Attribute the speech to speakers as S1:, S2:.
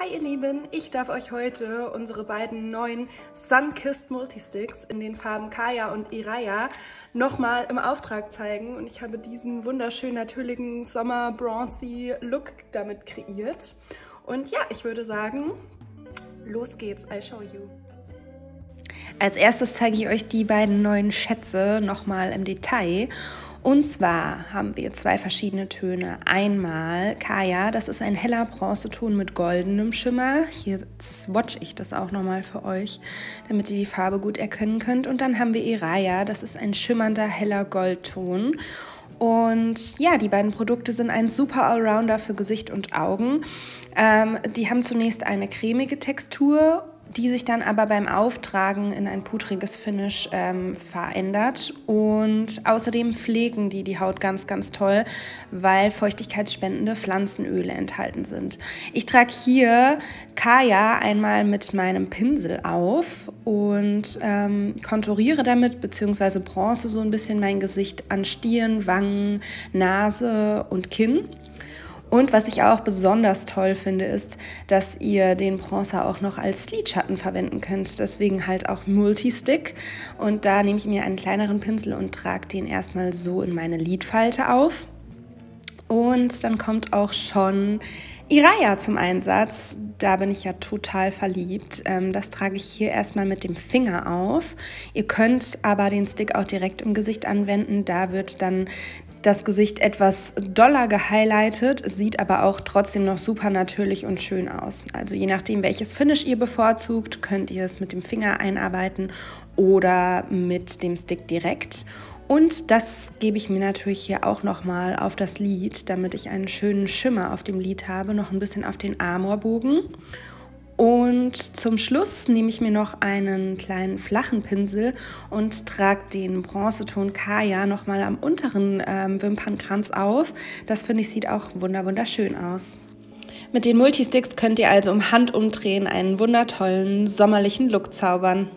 S1: Hi ihr Lieben, ich darf euch heute unsere beiden neuen Sunkissed Multisticks in den Farben Kaya und Iraya nochmal im Auftrag zeigen. Und ich habe diesen wunderschönen natürlichen Sommer Bronzy Look damit kreiert. Und ja, ich würde sagen, los geht's, I'll show you.
S2: Als erstes zeige ich euch die beiden neuen Schätze nochmal im Detail und zwar haben wir zwei verschiedene Töne. Einmal Kaya, das ist ein heller Bronzeton mit goldenem Schimmer. Hier swatch ich das auch nochmal für euch, damit ihr die Farbe gut erkennen könnt. Und dann haben wir Iraya, das ist ein schimmernder heller Goldton. Und ja, die beiden Produkte sind ein super Allrounder für Gesicht und Augen. Ähm, die haben zunächst eine cremige Textur die sich dann aber beim Auftragen in ein pudriges Finish ähm, verändert. Und außerdem pflegen die die Haut ganz, ganz toll, weil feuchtigkeitsspendende Pflanzenöle enthalten sind. Ich trage hier Kaya einmal mit meinem Pinsel auf und ähm, konturiere damit, beziehungsweise bronze so ein bisschen mein Gesicht an Stirn, Wangen, Nase und Kinn. Und was ich auch besonders toll finde, ist, dass ihr den Bronzer auch noch als Lidschatten verwenden könnt. Deswegen halt auch Multistick. Und da nehme ich mir einen kleineren Pinsel und trage den erstmal so in meine Lidfalte auf. Und dann kommt auch schon Iraya zum Einsatz. Da bin ich ja total verliebt. Ähm, das trage ich hier erstmal mit dem Finger auf. Ihr könnt aber den Stick auch direkt im Gesicht anwenden. Da wird dann das Gesicht etwas doller gehighlightet, sieht aber auch trotzdem noch super natürlich und schön aus. Also je nachdem, welches Finish ihr bevorzugt, könnt ihr es mit dem Finger einarbeiten oder mit dem Stick direkt. Und das gebe ich mir natürlich hier auch nochmal auf das Lid, damit ich einen schönen Schimmer auf dem Lid habe, noch ein bisschen auf den Amorbogen. Und zum Schluss nehme ich mir noch einen kleinen flachen Pinsel und trage den Bronzeton Kaya nochmal am unteren ähm, Wimpernkranz auf. Das finde ich sieht auch wunderschön aus. Mit den Multisticks könnt ihr also um Handumdrehen einen wundertollen sommerlichen Look zaubern.